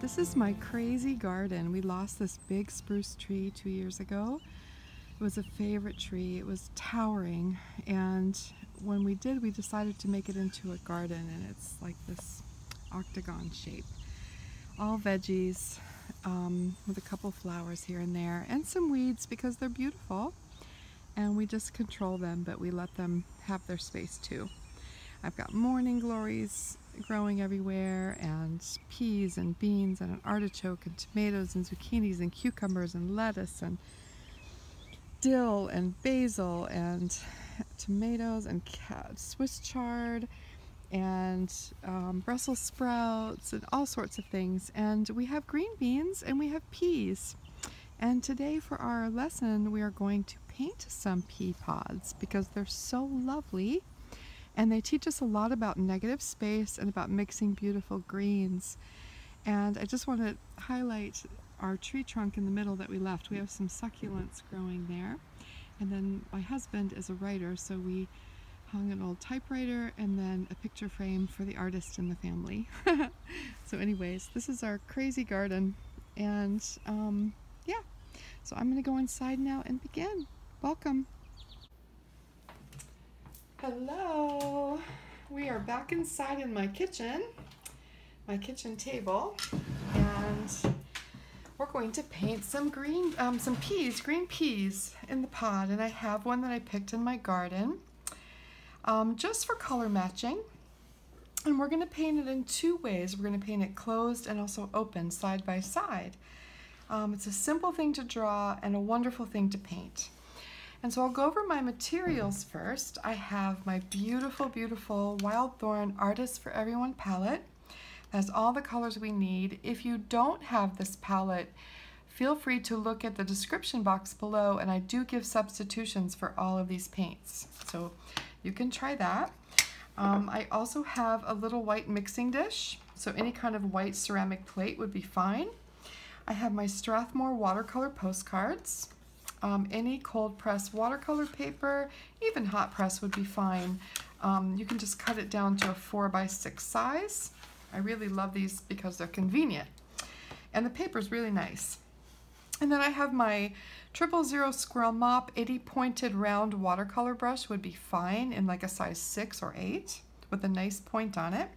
This is my crazy garden. We lost this big spruce tree two years ago. It was a favorite tree. It was towering, and when we did, we decided to make it into a garden, and it's like this octagon shape. All veggies, um, with a couple flowers here and there, and some weeds because they're beautiful. And we just control them, but we let them have their space too. I've got morning glories growing everywhere, and peas and beans, and an artichoke, and tomatoes, and zucchinis, and cucumbers, and lettuce, and dill, and basil, and tomatoes, and Swiss chard, and um, Brussels sprouts, and all sorts of things. And we have green beans, and we have peas. And today, for our lesson, we are going to paint some pea pods because they're so lovely and they teach us a lot about negative space and about mixing beautiful greens. And I just want to highlight our tree trunk in the middle that we left. We have some succulents growing there. And then my husband is a writer, so we hung an old typewriter and then a picture frame for the artist in the family. so anyways, this is our crazy garden. And um, yeah, so I'm going to go inside now and begin. Welcome. Hello. We are back inside in my kitchen, my kitchen table, and we're going to paint some green, um, some peas, green peas in the pot. And I have one that I picked in my garden, um, just for color matching. And we're going to paint it in two ways. We're going to paint it closed and also open, side by side. Um, it's a simple thing to draw and a wonderful thing to paint. And so I'll go over my materials first. I have my beautiful, beautiful Wildthorn Artist for Everyone palette. That's all the colors we need. If you don't have this palette, feel free to look at the description box below and I do give substitutions for all of these paints. So you can try that. Um, I also have a little white mixing dish, so any kind of white ceramic plate would be fine. I have my Strathmore watercolor postcards. Um, any cold press watercolor paper, even hot press would be fine. Um, you can just cut it down to a 4 by 6 size. I really love these because they're convenient. And the paper is really nice. And then I have my triple zero squirrel mop 80 pointed round watercolor brush would be fine in like a size 6 or 8 with a nice point on it.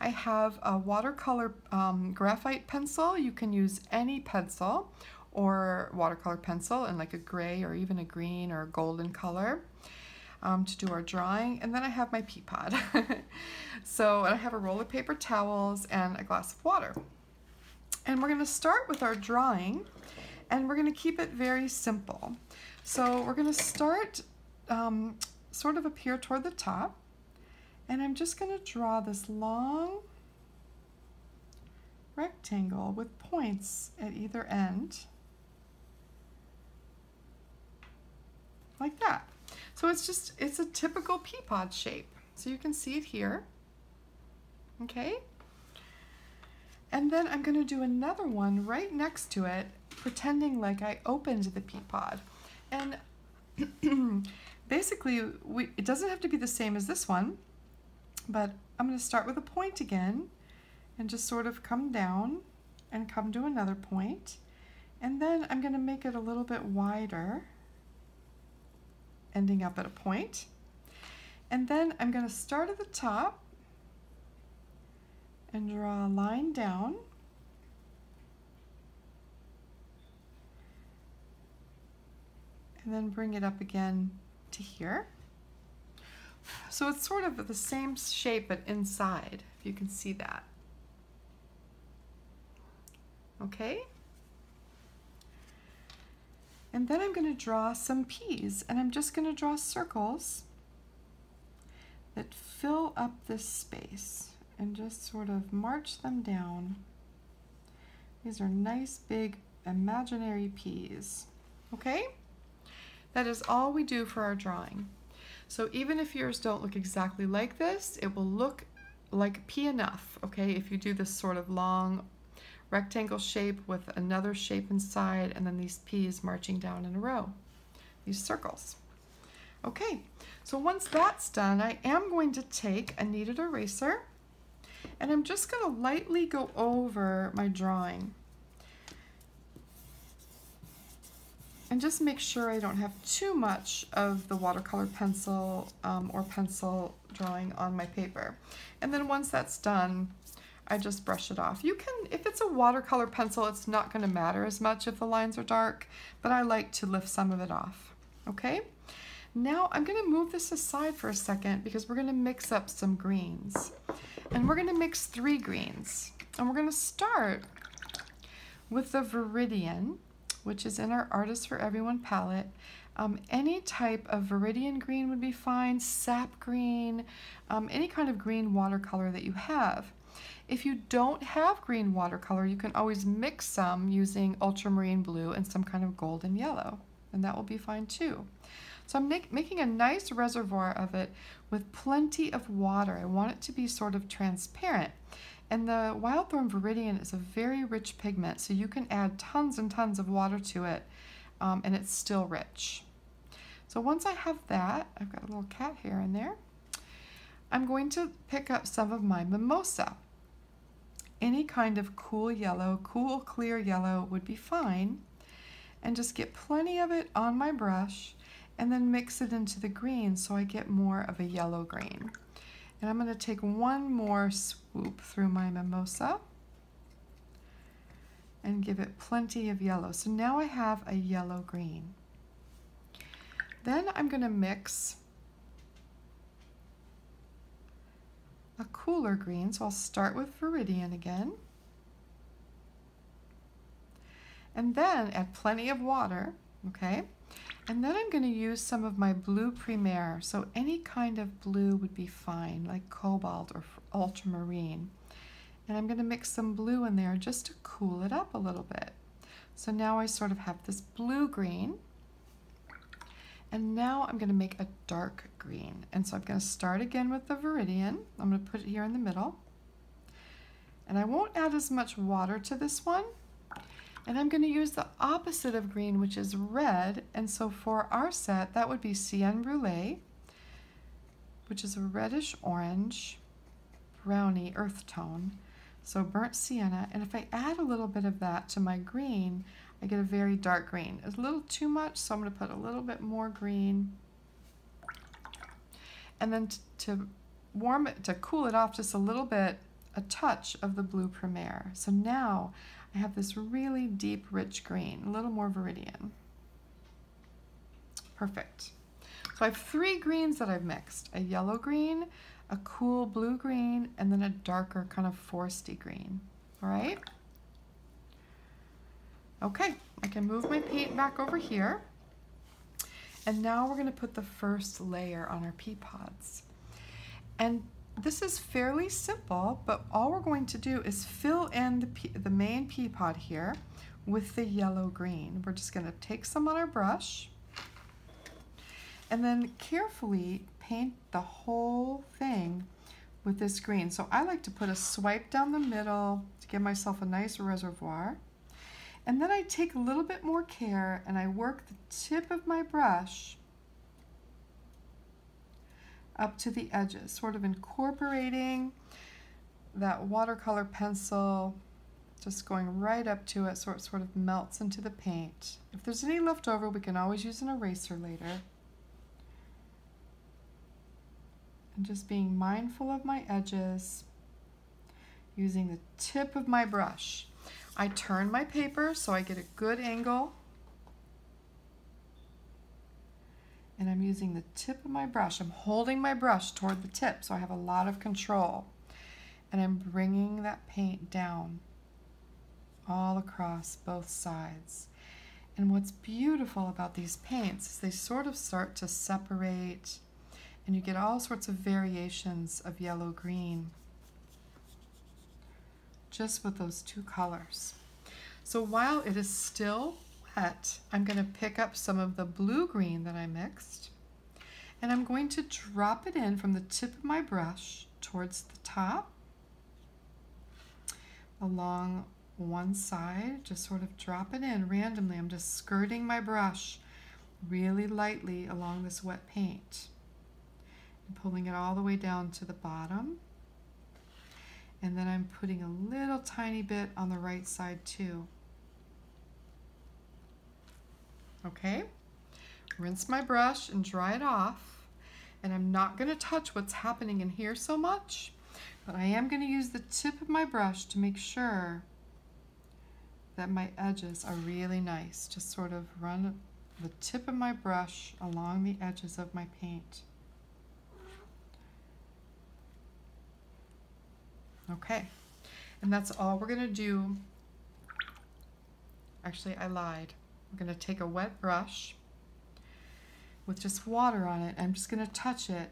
I have a watercolor um, graphite pencil. You can use any pencil or watercolor pencil in like a gray or even a green or a golden color um, to do our drawing. And then I have my pea pod. so I have a roll of paper towels and a glass of water. And we're going to start with our drawing and we're going to keep it very simple. So we're going to start um, sort of up here toward the top and I'm just going to draw this long rectangle with points at either end. like that. So it's just, it's a typical pea pod shape. So you can see it here, okay? And then I'm gonna do another one right next to it, pretending like I opened the pea pod. And basically, we, it doesn't have to be the same as this one, but I'm gonna start with a point again and just sort of come down and come to another point. And then I'm gonna make it a little bit wider ending up at a point. And then I'm going to start at the top and draw a line down. And then bring it up again to here. So it's sort of the same shape but inside, if you can see that. Okay? And then I'm going to draw some peas and I'm just going to draw circles that fill up this space and just sort of march them down. These are nice big imaginary peas. Okay? That is all we do for our drawing. So even if yours don't look exactly like this, it will look like pea enough, okay? If you do this sort of long rectangle shape with another shape inside and then these peas marching down in a row, these circles. Okay, so once that's done, I am going to take a kneaded eraser and I'm just going to lightly go over my drawing. And just make sure I don't have too much of the watercolor pencil um, or pencil drawing on my paper. And then once that's done, I just brush it off. You can, if it's a watercolor pencil, it's not going to matter as much if the lines are dark, but I like to lift some of it off. Okay? Now I'm going to move this aside for a second because we're going to mix up some greens. And we're going to mix three greens. And we're going to start with the Viridian, which is in our Art is for Everyone palette. Um, any type of Viridian green would be fine, sap green, um, any kind of green watercolor that you have. If you don't have green watercolor, you can always mix some using ultramarine blue and some kind of golden yellow, and that will be fine too. So I'm make, making a nice reservoir of it with plenty of water. I want it to be sort of transparent. And the Wildthorn Viridian is a very rich pigment, so you can add tons and tons of water to it, um, and it's still rich. So once I have that, I've got a little cat hair in there, I'm going to pick up some of my mimosa. Any kind of cool yellow, cool clear yellow would be fine. And just get plenty of it on my brush and then mix it into the green so I get more of a yellow green. And I'm going to take one more swoop through my mimosa and give it plenty of yellow. So now I have a yellow green. Then I'm going to mix a cooler green. So I'll start with Viridian again. And then add plenty of water, okay? And then I'm going to use some of my blue Primaire. So any kind of blue would be fine, like cobalt or ultramarine. And I'm going to mix some blue in there just to cool it up a little bit. So now I sort of have this blue-green. And now I'm going to make a dark green. And so I'm going to start again with the Viridian. I'm going to put it here in the middle. And I won't add as much water to this one and I'm going to use the opposite of green, which is red. And so for our set, that would be Sienne Brûlée, which is a reddish orange, browny earth tone. So burnt sienna. And if I add a little bit of that to my green, I get a very dark green. It's a little too much, so I'm going to put a little bit more green. And then to warm it, to cool it off just a little bit, a touch of the blue Primaire. So now I have this really deep, rich green, a little more Viridian. Perfect. So I have three greens that I've mixed, a yellow green, a cool blue green, and then a darker kind of foresty green. All right? Okay, I can move my paint back over here. And now we're going to put the first layer on our pea pods. And this is fairly simple, but all we're going to do is fill in the, the main pea pod here with the yellow green. We're just going to take some on our brush and then carefully paint the whole thing with this green. So I like to put a swipe down the middle to give myself a nice reservoir. And then I take a little bit more care and I work the tip of my brush up to the edges, sort of incorporating that watercolor pencil, just going right up to it so it sort of melts into the paint. If there's any left over, we can always use an eraser later. And just being mindful of my edges, using the tip of my brush. I turn my paper so I get a good angle and I'm using the tip of my brush. I'm holding my brush toward the tip so I have a lot of control. And I'm bringing that paint down all across both sides. And what's beautiful about these paints is they sort of start to separate and you get all sorts of variations of yellow-green just with those two colors. So while it is still I'm going to pick up some of the blue green that I mixed and I'm going to drop it in from the tip of my brush towards the top along one side, just sort of drop it in randomly. I'm just skirting my brush really lightly along this wet paint and pulling it all the way down to the bottom. And then I'm putting a little tiny bit on the right side too. Okay, rinse my brush and dry it off. And I'm not going to touch what's happening in here so much, but I am going to use the tip of my brush to make sure that my edges are really nice. Just sort of run the tip of my brush along the edges of my paint. Okay, and that's all we're gonna do. Actually, I lied. We're gonna take a wet brush with just water on it. I'm just gonna touch it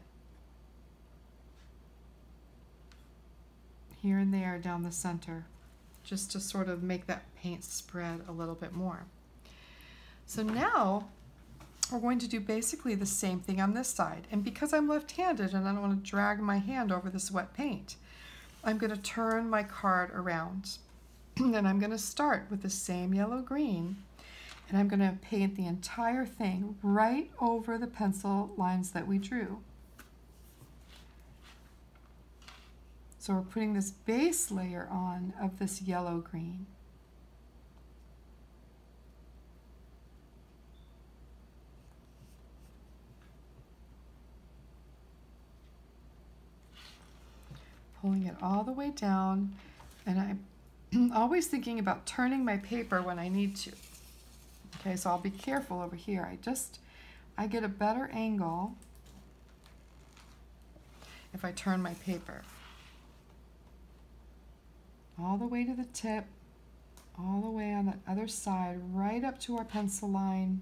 here and there down the center, just to sort of make that paint spread a little bit more. So now we're going to do basically the same thing on this side. And because I'm left-handed and I don't want to drag my hand over this wet paint, I'm going to turn my card around. and I'm going to start with the same yellow green and I'm going to paint the entire thing right over the pencil lines that we drew. So we're putting this base layer on of this yellow green. pulling it all the way down and I'm always thinking about turning my paper when I need to. Okay, so I'll be careful over here. I just, I get a better angle if I turn my paper. All the way to the tip, all the way on the other side, right up to our pencil line.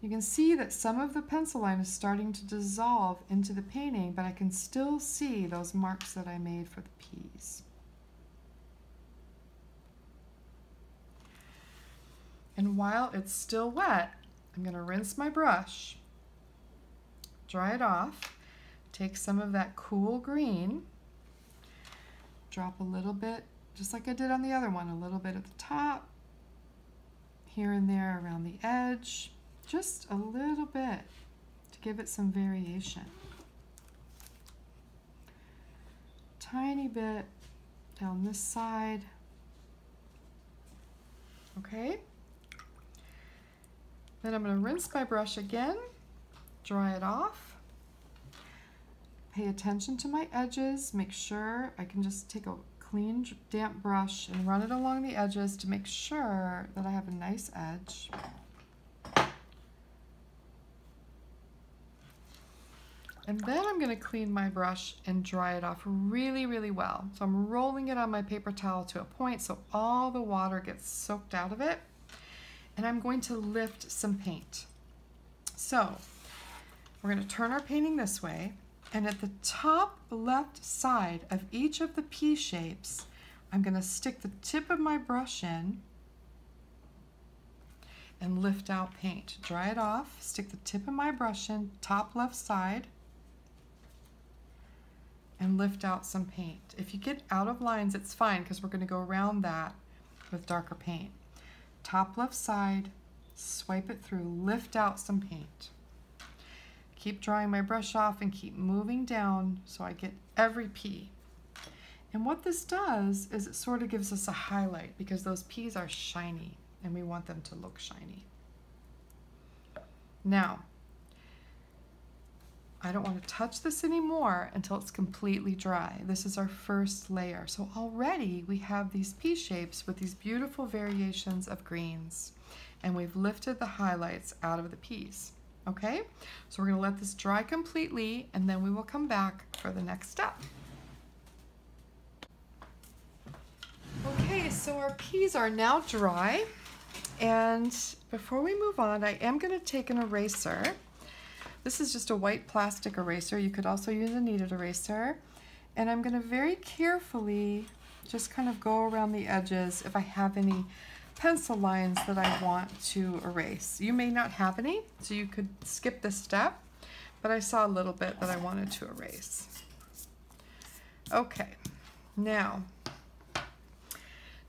You can see that some of the pencil line is starting to dissolve into the painting, but I can still see those marks that I made for the peas. And while it's still wet, I'm going to rinse my brush, dry it off, take some of that cool green, drop a little bit, just like I did on the other one, a little bit at the top, here and there around the edge, just a little bit to give it some variation. Tiny bit down this side. Okay. Then I'm going to rinse my brush again, dry it off. Pay attention to my edges. Make sure I can just take a clean damp brush and run it along the edges to make sure that I have a nice edge. And then I'm gonna clean my brush and dry it off really, really well. So I'm rolling it on my paper towel to a point so all the water gets soaked out of it. And I'm going to lift some paint. So we're gonna turn our painting this way. And at the top left side of each of the pea shapes, I'm gonna stick the tip of my brush in and lift out paint. Dry it off, stick the tip of my brush in, top left side, and lift out some paint. If you get out of lines, it's fine because we're going to go around that with darker paint. Top left side, swipe it through, lift out some paint. Keep drawing my brush off and keep moving down so I get every pea. And what this does is it sort of gives us a highlight because those peas are shiny and we want them to look shiny. Now, I don't want to touch this anymore until it's completely dry. This is our first layer. So already we have these pea shapes with these beautiful variations of greens and we've lifted the highlights out of the peas. Okay, so we're going to let this dry completely and then we will come back for the next step. Okay, so our peas are now dry and before we move on, I am going to take an eraser this is just a white plastic eraser. You could also use a kneaded eraser. And I'm going to very carefully just kind of go around the edges if I have any pencil lines that I want to erase. You may not have any, so you could skip this step, but I saw a little bit that I wanted to erase. Okay, now,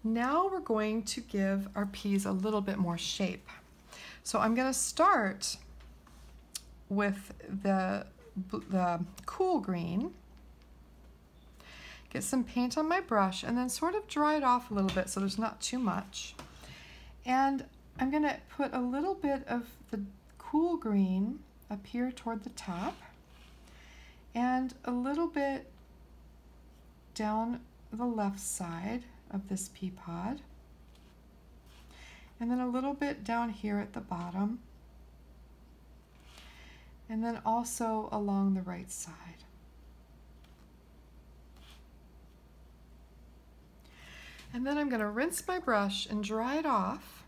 now we're going to give our peas a little bit more shape. So I'm going to start with the, the cool green get some paint on my brush and then sort of dry it off a little bit so there's not too much. And I'm going to put a little bit of the cool green up here toward the top and a little bit down the left side of this pea pod and then a little bit down here at the bottom and then also along the right side. And then I'm going to rinse my brush and dry it off.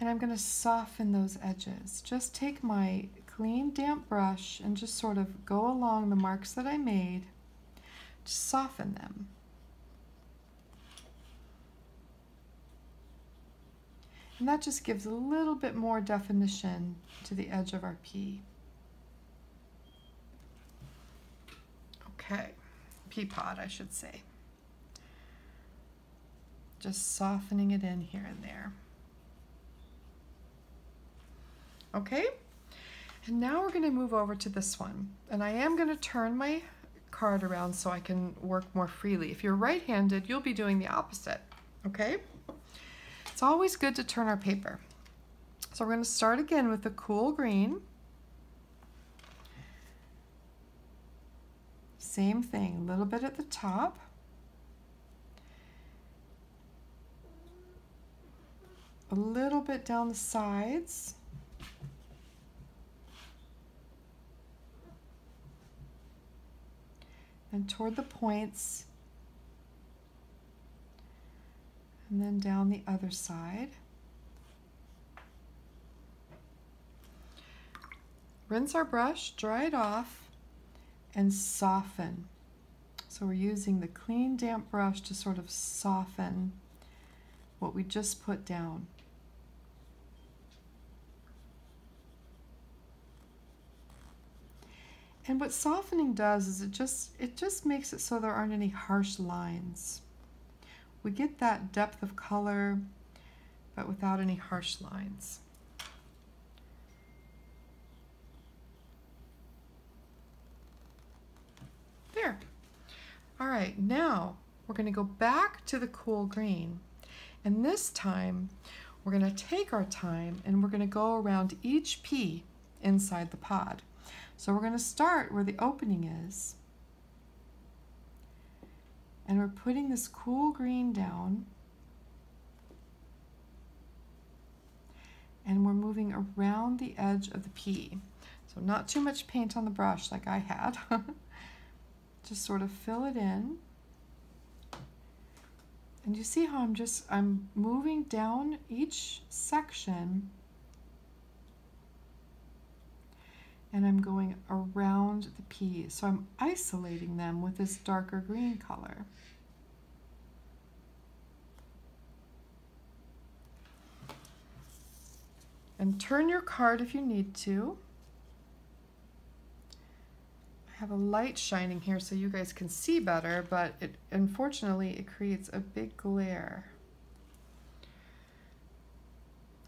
And I'm going to soften those edges. Just take my clean damp brush and just sort of go along the marks that I made. to soften them. And that just gives a little bit more definition to the edge of our pea. Okay, pea pod I should say just softening it in here and there. Okay, and now we're going to move over to this one. And I am going to turn my card around so I can work more freely. If you're right-handed, you'll be doing the opposite, okay? It's always good to turn our paper. So we're going to start again with the cool green. Same thing, a little bit at the top. a little bit down the sides. And toward the points. And then down the other side. Rinse our brush, dry it off, and soften. So we're using the clean damp brush to sort of soften what we just put down. And what softening does is it just it just makes it so there aren't any harsh lines. We get that depth of color, but without any harsh lines. There. All right, now we're going to go back to the cool green. And this time, we're going to take our time and we're going to go around each pea inside the pod. So we're going to start where the opening is. And we're putting this cool green down. And we're moving around the edge of the pea. So not too much paint on the brush like I had. just sort of fill it in. And you see how I'm just, I'm moving down each section and I'm going around the peas. So I'm isolating them with this darker green color. And turn your card if you need to. I have a light shining here so you guys can see better, but it unfortunately it creates a big glare.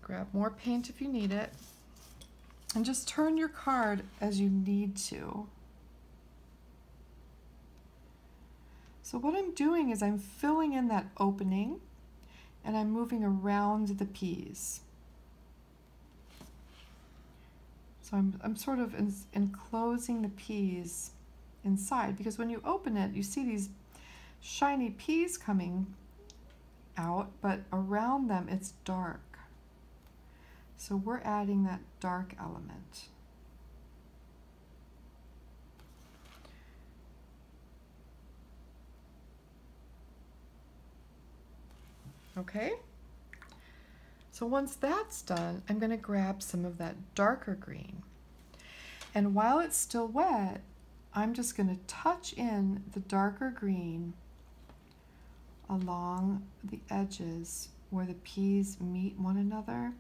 Grab more paint if you need it. And just turn your card as you need to. So what I'm doing is I'm filling in that opening and I'm moving around the peas. So I'm, I'm sort of enclosing the peas inside because when you open it, you see these shiny peas coming out, but around them it's dark. So we're adding that dark element. Okay? So once that's done, I'm going to grab some of that darker green. And while it's still wet, I'm just going to touch in the darker green along the edges where the peas meet one another,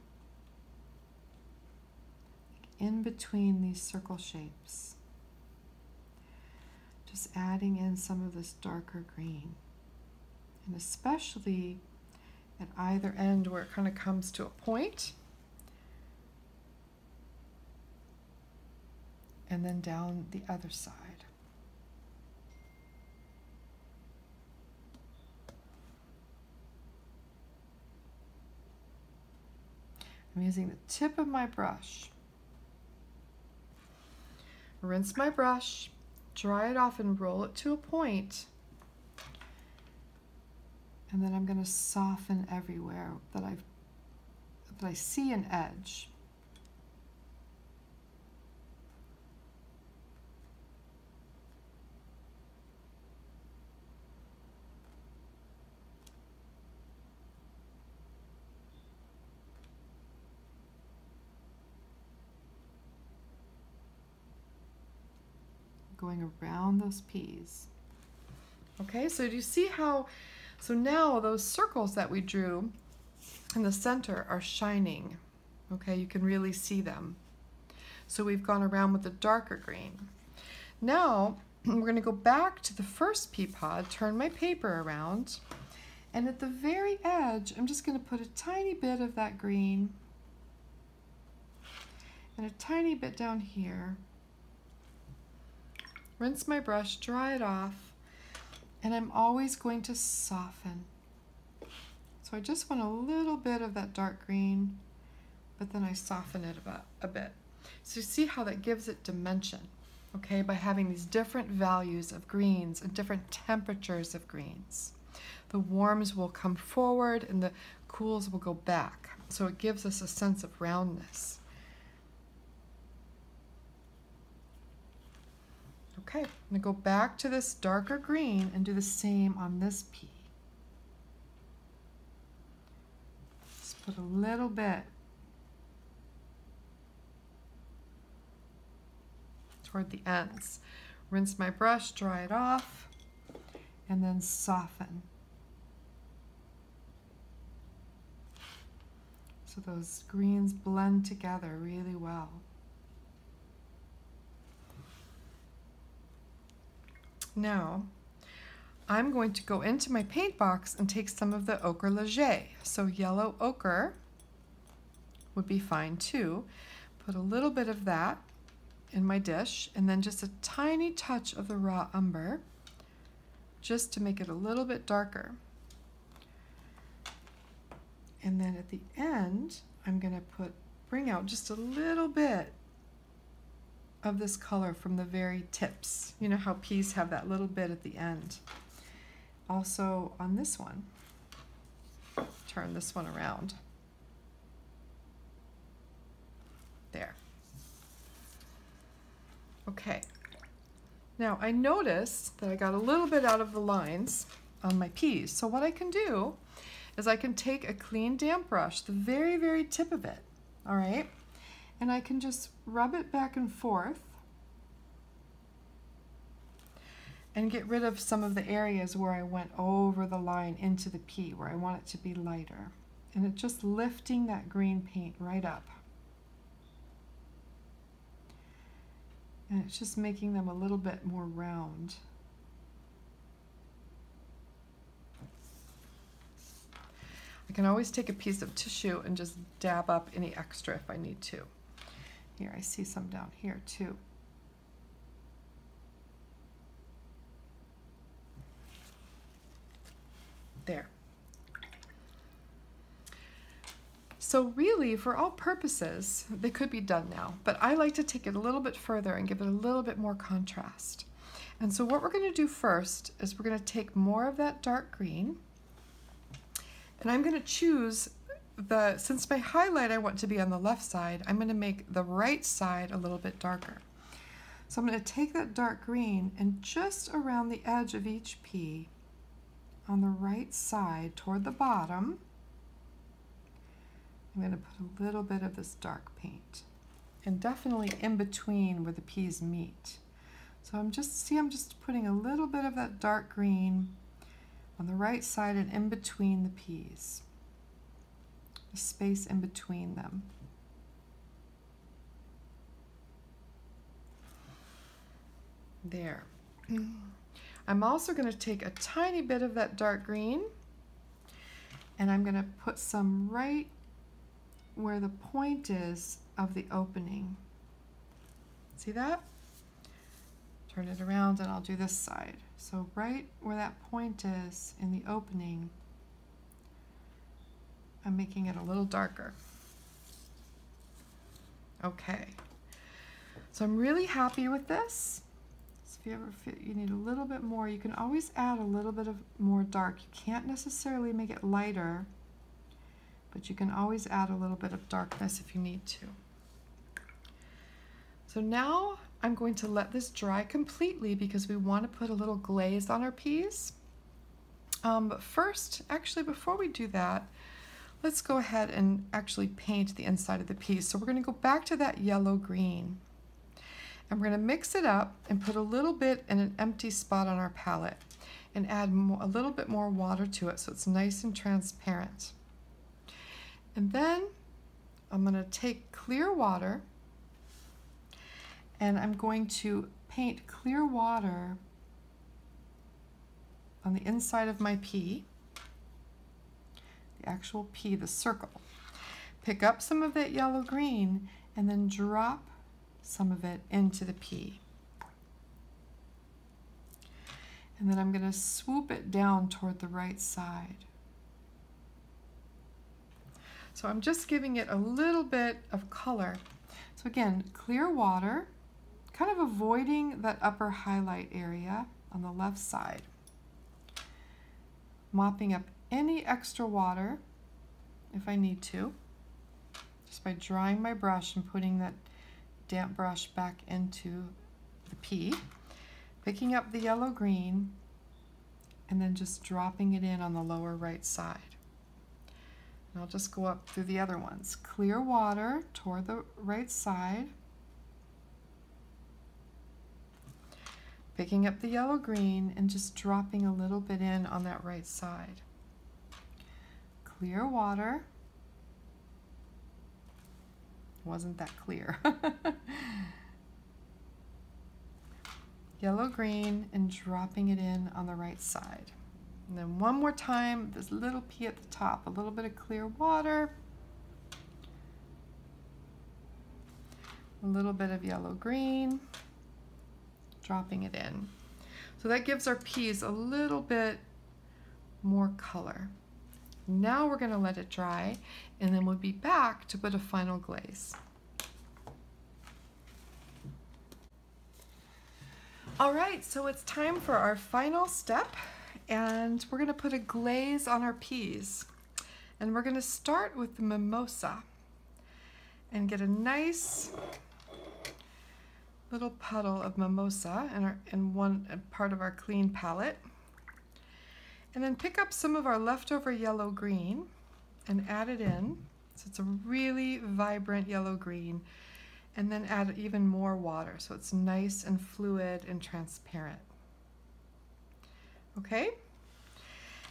in between these circle shapes. Just adding in some of this darker green. And especially at either end where it kind of comes to a point. And then down the other side. I'm using the tip of my brush. Rinse my brush, dry it off and roll it to a point. And then I'm going to soften everywhere that I've that I see an edge. Going around those peas. Okay, so do you see how, so now those circles that we drew in the center are shining. Okay, you can really see them. So we've gone around with the darker green. Now, we're going to go back to the first pea pod, turn my paper around, and at the very edge, I'm just going to put a tiny bit of that green and a tiny bit down here rinse my brush, dry it off, and I'm always going to soften. So I just want a little bit of that dark green, but then I soften it about a bit. So you see how that gives it dimension, okay, by having these different values of greens and different temperatures of greens. The warms will come forward and the cools will go back. So it gives us a sense of roundness. Okay, I'm to go back to this darker green and do the same on this pea. Just put a little bit toward the ends. Rinse my brush, dry it off, and then soften. So those greens blend together really well. Now, I'm going to go into my paint box and take some of the ochre leger. So yellow ochre would be fine too. Put a little bit of that in my dish and then just a tiny touch of the raw umber just to make it a little bit darker. And then at the end, I'm gonna put, bring out just a little bit of this color from the very tips. You know how peas have that little bit at the end. Also on this one, turn this one around. There. Okay. Now I notice that I got a little bit out of the lines on my peas. So what I can do is I can take a clean damp brush, the very, very tip of it, all right? And I can just rub it back and forth and get rid of some of the areas where I went over the line into the pea where I want it to be lighter. And it's just lifting that green paint right up. And it's just making them a little bit more round. I can always take a piece of tissue and just dab up any extra if I need to. Here, I see some down here too. There. So really, for all purposes, they could be done now, but I like to take it a little bit further and give it a little bit more contrast. And so what we're gonna do first is we're gonna take more of that dark green, and I'm gonna choose the, since my highlight I want to be on the left side, I'm going to make the right side a little bit darker. So I'm going to take that dark green and just around the edge of each pea on the right side toward the bottom, I'm going to put a little bit of this dark paint and definitely in between where the peas meet. So I'm just, see I'm just putting a little bit of that dark green on the right side and in between the peas. The space in between them. There. I'm also going to take a tiny bit of that dark green and I'm going to put some right where the point is of the opening. See that? Turn it around and I'll do this side. So right where that point is in the opening, I'm making it a little darker. Okay, so I'm really happy with this. So if you ever feel you need a little bit more, you can always add a little bit of more dark. You can't necessarily make it lighter, but you can always add a little bit of darkness if you need to. So now I'm going to let this dry completely because we want to put a little glaze on our peas. Um, but first, actually before we do that, let's go ahead and actually paint the inside of the piece. So we're going to go back to that yellow green. And we're going to mix it up and put a little bit in an empty spot on our palette and add a little bit more water to it so it's nice and transparent. And then I'm going to take clear water and I'm going to paint clear water on the inside of my pea actual pea, the circle. Pick up some of that yellow green and then drop some of it into the pea. And then I'm going to swoop it down toward the right side. So I'm just giving it a little bit of color. So again, clear water, kind of avoiding that upper highlight area on the left side. Mopping up any extra water if I need to, just by drying my brush and putting that damp brush back into the pea, picking up the yellow green, and then just dropping it in on the lower right side. And I'll just go up through the other ones. Clear water toward the right side. Picking up the yellow green and just dropping a little bit in on that right side clear water. Wasn't that clear. Yellow green and dropping it in on the right side. And then one more time, this little pea at the top, a little bit of clear water. A little bit of yellow green, dropping it in. So that gives our peas a little bit more color. Now we're going to let it dry and then we'll be back to put a final glaze. All right, so it's time for our final step and we're going to put a glaze on our peas. And we're going to start with the mimosa and get a nice little puddle of mimosa in, our, in one part of our clean palette. And then pick up some of our leftover yellow green and add it in. So it's a really vibrant yellow green. And then add even more water so it's nice and fluid and transparent. Okay?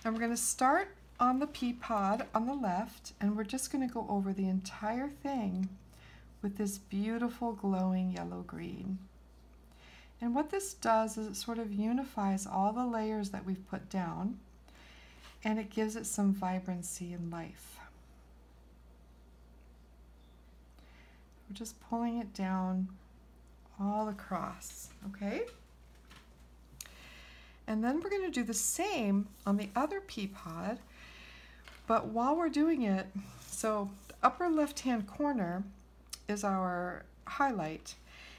And we're going to start on the pea pod on the left and we're just going to go over the entire thing with this beautiful glowing yellow green. And what this does is it sort of unifies all the layers that we've put down and it gives it some vibrancy and life. We're just pulling it down all across, okay? And then we're going to do the same on the other pea pod, but while we're doing it, so the upper left-hand corner is our highlight.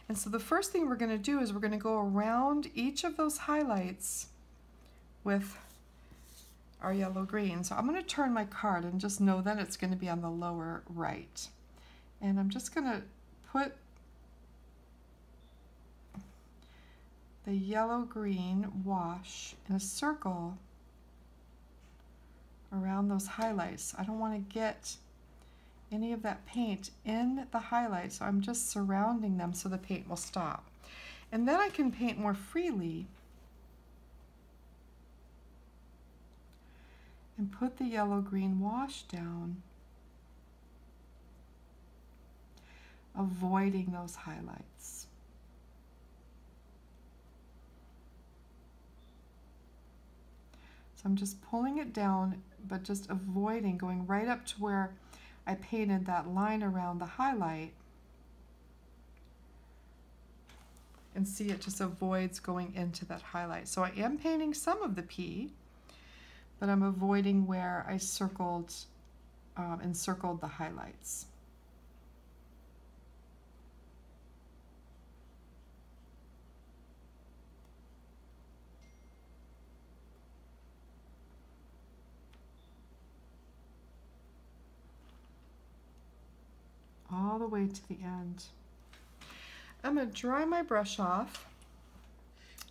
And so the first thing we're going to do is we're going to go around each of those highlights with our yellow green. So I'm going to turn my card and just know that it's going to be on the lower right. And I'm just going to put the yellow green wash in a circle around those highlights. I don't want to get any of that paint in the highlights, so I'm just surrounding them so the paint will stop. And then I can paint more freely and put the yellow green wash down avoiding those highlights. So I'm just pulling it down, but just avoiding going right up to where I painted that line around the highlight. And see it just avoids going into that highlight. So I am painting some of the pea, but I'm avoiding where I circled, um, encircled the highlights. all the way to the end. I'm going to dry my brush off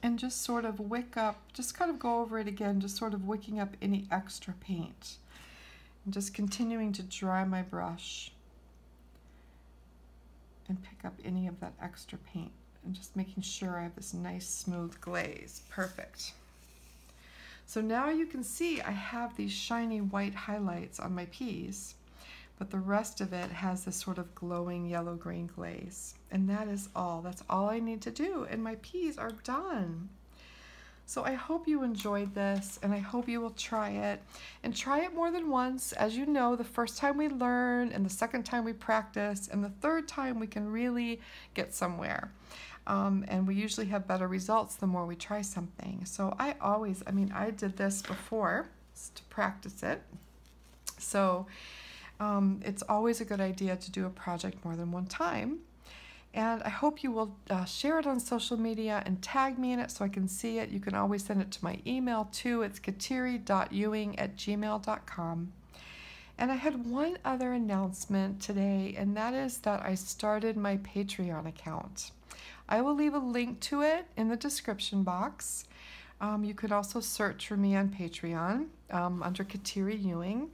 and just sort of wick up, just kind of go over it again, just sort of wicking up any extra paint. And just continuing to dry my brush and pick up any of that extra paint and just making sure I have this nice smooth glaze. Perfect. So now you can see I have these shiny white highlights on my piece but the rest of it has this sort of glowing yellow-green glaze. And that is all. That's all I need to do, and my peas are done. So I hope you enjoyed this, and I hope you will try it. And try it more than once. As you know, the first time we learn, and the second time we practice, and the third time we can really get somewhere. Um, and we usually have better results the more we try something. So I always, I mean, I did this before to practice it. So um, it's always a good idea to do a project more than one time. And I hope you will uh, share it on social media and tag me in it so I can see it. You can always send it to my email too. It's kateri.ewing at gmail.com. And I had one other announcement today, and that is that I started my Patreon account. I will leave a link to it in the description box. Um, you could also search for me on Patreon um, under Kateri Ewing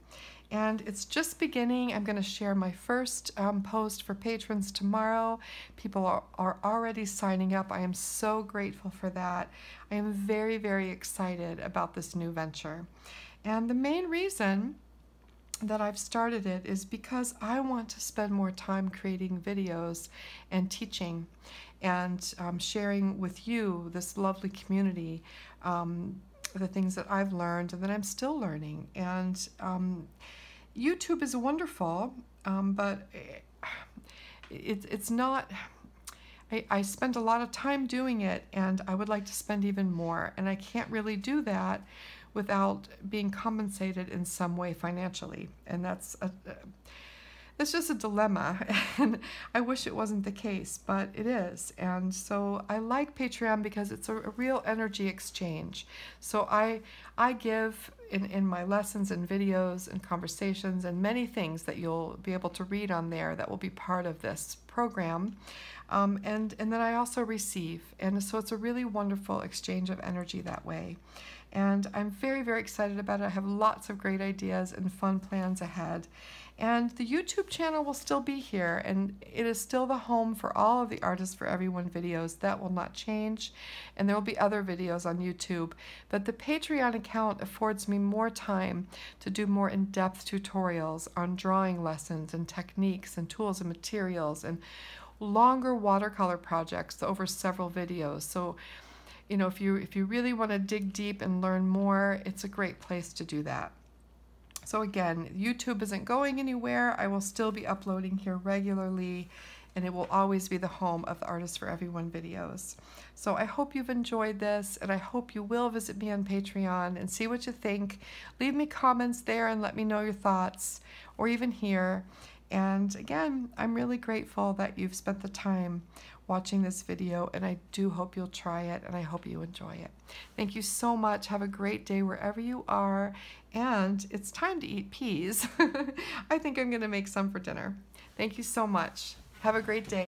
and it's just beginning. I'm going to share my first um, post for patrons tomorrow. People are, are already signing up. I am so grateful for that. I am very, very excited about this new venture. And the main reason that I've started it is because I want to spend more time creating videos and teaching and um, sharing with you, this lovely community, um, the things that I've learned and that I'm still learning. And um, YouTube is wonderful, um, but it, it's not. I, I spend a lot of time doing it, and I would like to spend even more, and I can't really do that without being compensated in some way financially, and that's a, it's just a dilemma and I wish it wasn't the case, but it is. And so I like Patreon because it's a, a, real energy exchange. So I I give in, in my lessons and videos and conversations and many things that you'll be able to read on there that will be part of this program. Um, and, and then I also receive. And so it's a really wonderful exchange of energy that way. And I'm very, very excited about it. I have lots of great ideas and fun plans ahead. And the YouTube channel will still be here, and it is still the home for all of the Art is for Everyone videos. That will not change, and there will be other videos on YouTube. But the Patreon account affords me more time to do more in-depth tutorials on drawing lessons and techniques and tools and materials and longer watercolor projects over several videos. So you know, if you if you really want to dig deep and learn more, it's a great place to do that. So again, YouTube isn't going anywhere. I will still be uploading here regularly and it will always be the home of the Art is for Everyone videos. So I hope you've enjoyed this and I hope you will visit me on Patreon and see what you think. Leave me comments there and let me know your thoughts or even here. And again, I'm really grateful that you've spent the time watching this video and I do hope you'll try it and I hope you enjoy it. Thank you so much. Have a great day wherever you are and it's time to eat peas. I think I'm going to make some for dinner. Thank you so much. Have a great day.